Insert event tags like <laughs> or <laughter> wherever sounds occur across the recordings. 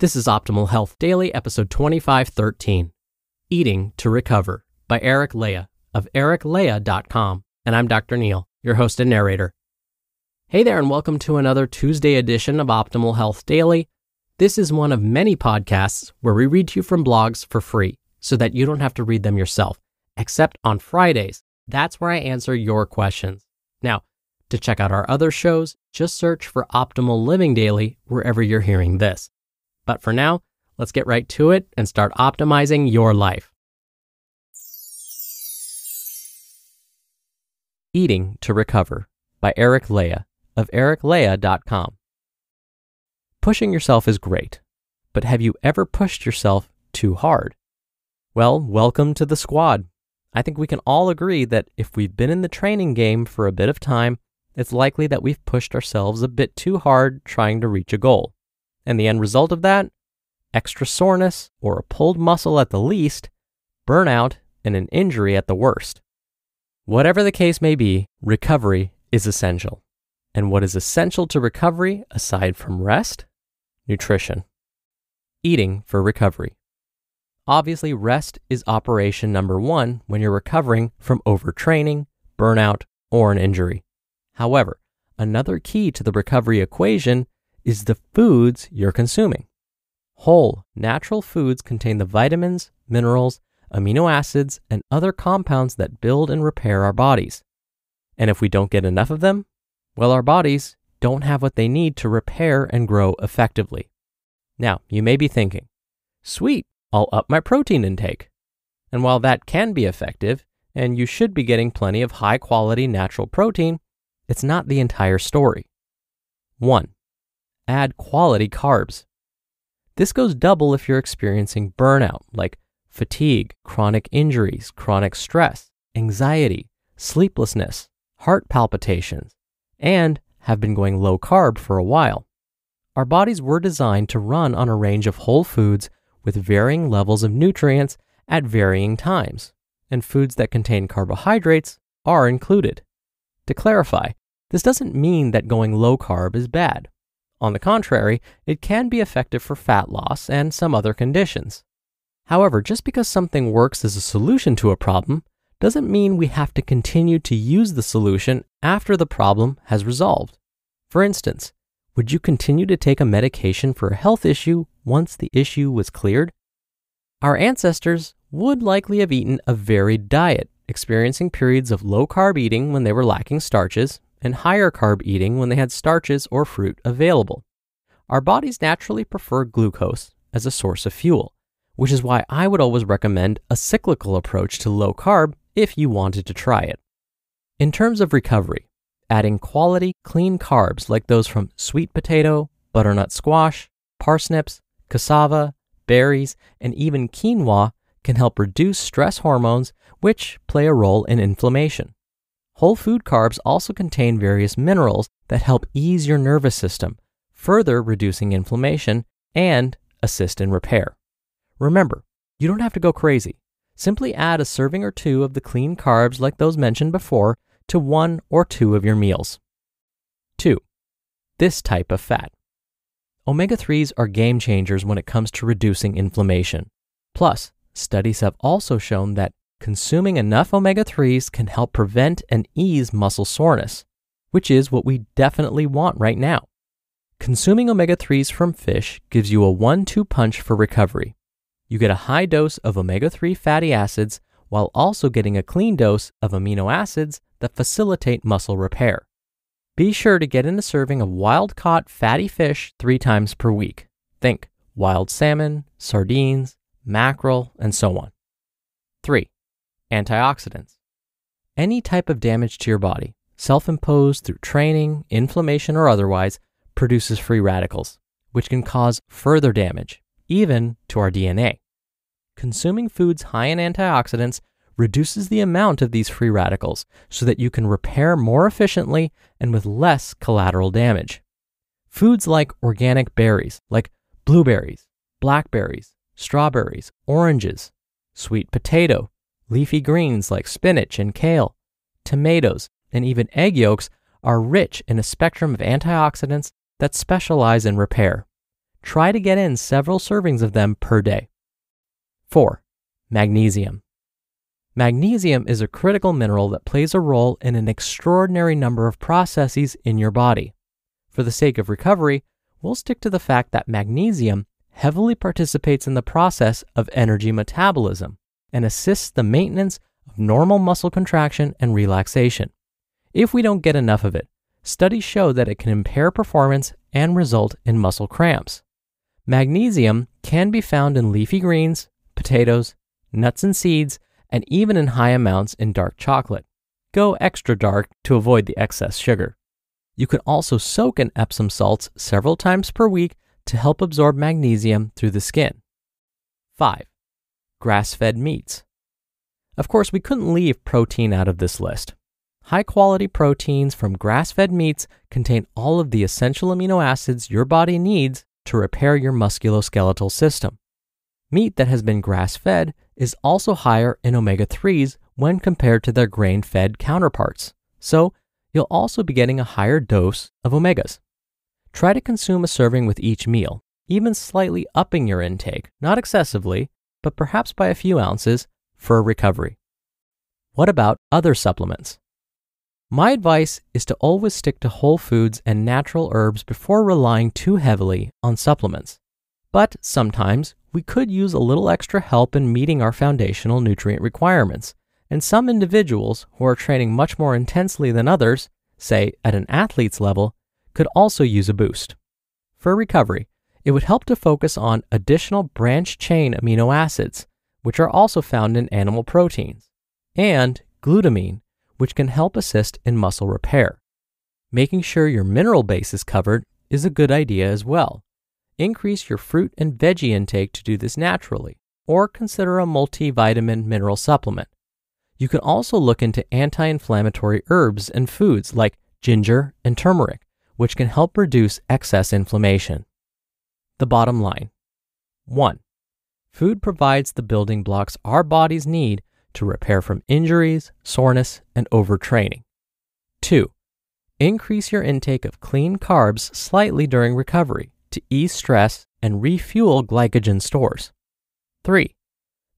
This is Optimal Health Daily, episode 2513 Eating to Recover by Eric Leija of ericleija.com. And I'm Dr. Neal, your host and narrator. Hey there, and welcome to another Tuesday edition of Optimal Health Daily. This is one of many podcasts where we read to you from blogs for free so that you don't have to read them yourself, except on Fridays. That's where I answer your questions. Now, to check out our other shows, just search for Optimal Living Daily wherever you're hearing this. But for now, let's get right to it and start optimizing your life. Eating to Recover by Eric Leija of ericleija.com. Pushing yourself is great, but have you ever pushed yourself too hard? Well, welcome to the squad. I think we can all agree that if we've been in the training game for a bit of time, it's likely that we've pushed ourselves a bit too hard trying to reach a goal. And the end result of that? Extra soreness or a pulled muscle at the least, burnout, and an injury at the worst. Whatever the case may be, recovery is essential. And what is essential to recovery aside from rest? Nutrition. Eating for recovery. Obviously, rest is operation number one when you're recovering from overtraining, burnout, or an injury. However, another key to the recovery equation is the foods you're consuming. Whole, natural foods contain the vitamins, minerals, amino acids, and other compounds that build and repair our bodies. And if we don't get enough of them, well, our bodies don't have what they need to repair and grow effectively. Now, you may be thinking, sweet, I'll up my protein intake. And while that can be effective, and you should be getting plenty of high quality natural protein, it's not the entire story. 1 add quality carbs. This goes double if you're experiencing burnout, like fatigue, chronic injuries, chronic stress, anxiety, sleeplessness, heart palpitations, and have been going low carb for a while. Our bodies were designed to run on a range of whole foods with varying levels of nutrients at varying times, and foods that contain carbohydrates are included. To clarify, this doesn't mean that going low carb is bad. On the contrary, it can be effective for fat loss and some other conditions. However, just because something works as a solution to a problem doesn't mean we have to continue to use the solution after the problem has resolved. For instance, would you continue to take a medication for a health issue once the issue was cleared? Our ancestors would likely have eaten a varied diet, experiencing periods of low carb eating when they were lacking starches and higher carb eating when they had starches or fruit available. Our bodies naturally prefer glucose as a source of fuel, which is why I would always recommend a cyclical approach to low carb if you wanted to try it. In terms of recovery, adding quality, clean carbs like those from sweet potato, butternut squash, parsnips, cassava, berries, and even quinoa can help reduce stress hormones, which play a role in inflammation. Whole food carbs also contain various minerals that help ease your nervous system, further reducing inflammation and assist in repair. Remember, you don't have to go crazy. Simply add a serving or two of the clean carbs like those mentioned before to one or two of your meals. 2. This type of fat. Omega 3s are game changers when it comes to reducing inflammation. Plus, studies have also shown that consuming enough omega 3s can help prevent and ease muscle soreness, which is what we definitely want right now. Consuming omega 3s from fish gives you a one two punch for recovery. You get a high dose of omega 3 fatty acids while also getting a clean dose of amino acids that facilitate muscle repair. Be sure to get in a serving of wild caught fatty fish three times per week. Think wild salmon, sardines, mackerel, and so on. 3 antioxidants. Any type of damage to your body, self imposed through training, inflammation, or otherwise, produces free radicals, which can cause further damage, even to our DNA. Consuming foods high in antioxidants reduces the amount of these free radicals so that you can repair more efficiently and with less collateral damage. Foods like organic berries, like blueberries, blackberries, strawberries, oranges, sweet potato, Leafy greens like spinach and kale, tomatoes, and even egg yolks are rich in a spectrum of antioxidants that specialize in repair. try to get in several servings of them per day. 4. Magnesium. Magnesium is a critical mineral that plays a role in an extraordinary number of processes in your body. For the sake of recovery, we'll stick to the fact that magnesium heavily participates in the process of energy metabolism and assists the maintenance of normal muscle contraction and relaxation. If we don't get enough of it, studies show that it can impair performance and result in muscle cramps. Magnesium can be found in leafy greens, potatoes, nuts and seeds, and even in high amounts in dark chocolate. Go extra dark to avoid the excess sugar. You can also soak in Epsom salts several times per week to help absorb magnesium through the skin. 5. Grass fed meats. Of course, we couldn't leave protein out of this list. High quality proteins from grass fed meats contain all of the essential amino acids your body needs to repair your musculoskeletal system. Meat that has been grass fed is also higher in omega 3s when compared to their grain fed counterparts, so you'll also be getting a higher dose of omegas. Try to consume a serving with each meal, even slightly upping your intake, not excessively, but perhaps by a few ounces for recovery. What about other supplements? My advice is to always stick to whole foods and natural herbs before relying too heavily on supplements. But sometimes we could use a little extra help in meeting our foundational nutrient requirements, and some individuals who are training much more intensely than others, say at an athlete's level, could also use a boost. For recovery, it would help to focus on additional branch chain amino acids, which are also found in animal proteins, and glutamine, which can help assist in muscle repair. Making sure your mineral base is covered is a good idea as well, increase your fruit and veggie intake to do this naturally, or consider a multivitamin mineral supplement. You can also look into anti inflammatory herbs and foods like ginger and turmeric, which can help reduce excess inflammation. The bottom line 1. Food provides the building blocks our bodies need to repair from injuries, soreness, and overtraining. 2. Increase your intake of clean carbs slightly during recovery to ease stress and refuel glycogen stores. 3.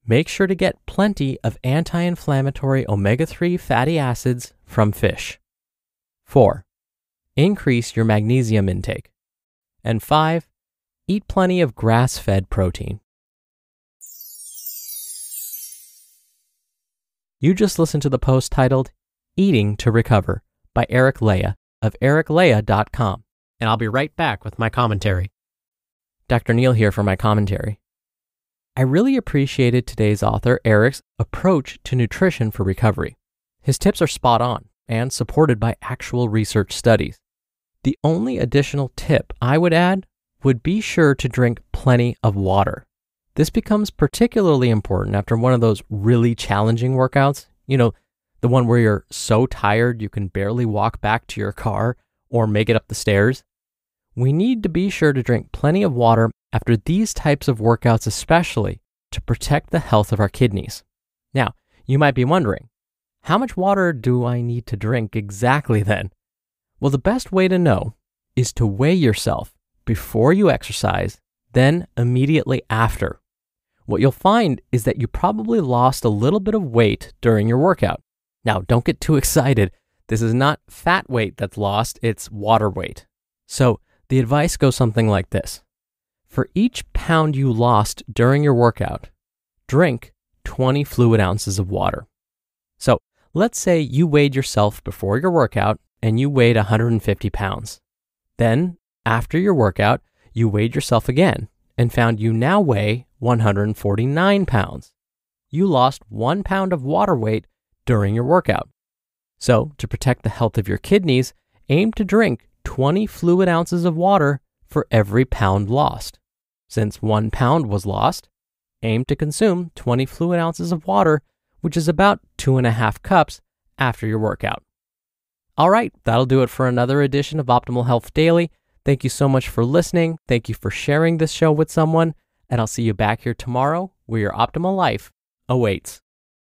Make sure to get plenty of anti inflammatory omega 3 fatty acids from fish. 4. Increase your magnesium intake. And 5. Eat plenty of grass fed protein. You just listened to the post titled Eating to Recover by Eric Leija of ericleija.com and I'll be right back with my commentary. Dr. Neal here for my commentary. I really appreciated today's author, Eric's approach to nutrition for recovery. His tips are spot on and supported by actual research studies. The only additional tip I would add would be sure to drink plenty of water. This becomes particularly important after one of those really challenging workouts. You know, the one where you're so tired you can barely walk back to your car or make it up the stairs. We need to be sure to drink plenty of water after these types of workouts, especially to protect the health of our kidneys. Now, you might be wondering, how much water do I need to drink exactly then? Well, the best way to know is to weigh yourself before you exercise, then immediately after. What you'll find is that you probably lost a little bit of weight during your workout. Now, don't get too <laughs> excited this is not fat weight that's lost, it's water weight. So the advice goes something like this For each pound you lost during your workout, drink 20 fluid ounces of water. So let's say you weighed yourself before your workout and you weighed 150 pounds. Then, after your workout, you weighed yourself again and found you now weigh 149 pounds. You lost one pound of water weight during your workout. So, to protect the health of your kidneys, aim to drink 20 fluid ounces of water for every pound lost. Since one pound was lost, aim to consume 20 fluid ounces of water, which is about two and a half cups after your workout. All right, that'll do it for another edition of Optimal Health Daily. Thank you so much for listening. Thank you for sharing this show with someone. And I'll see you back here tomorrow where your optimal life awaits.